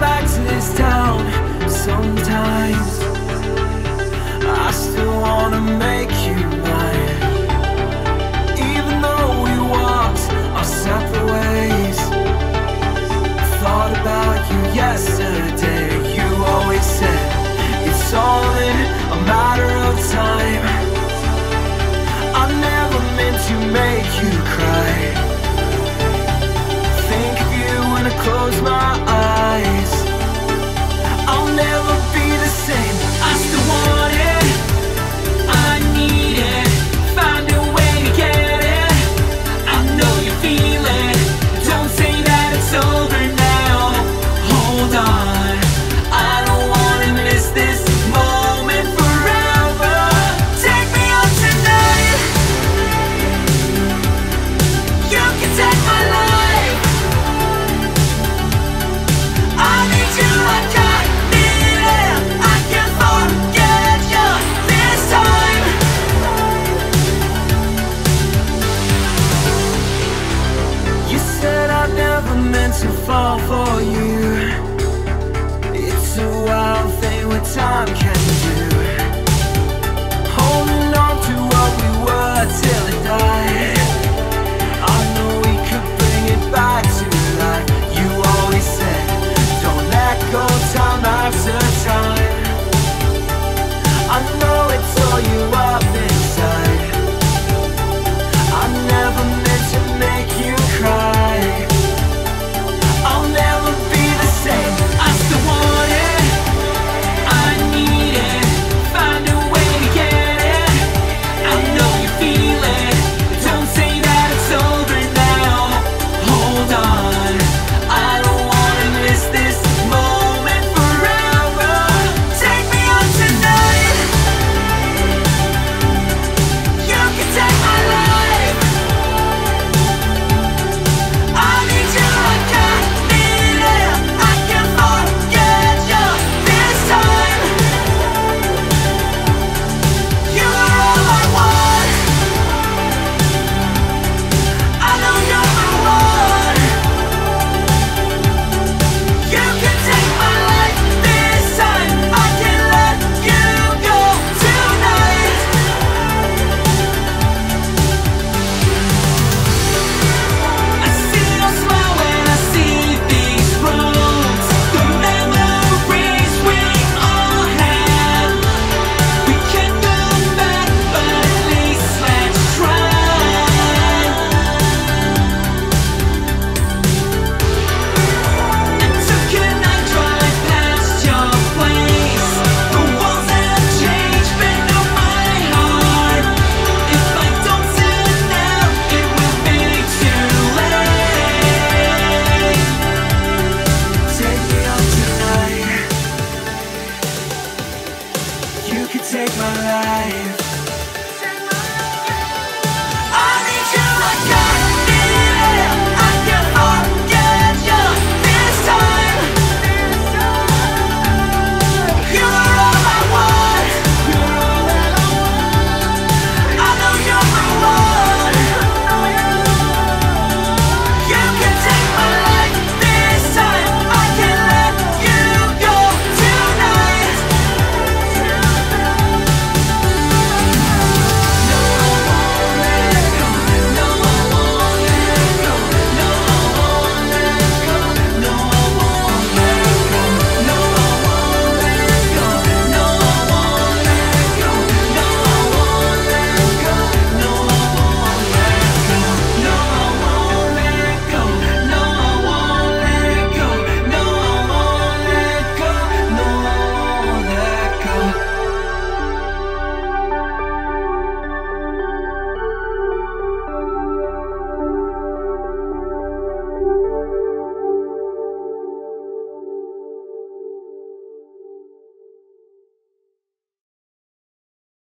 back to this town. Sometimes fall for you. It's a wild thing what time can do? Holding on to what we were till tonight.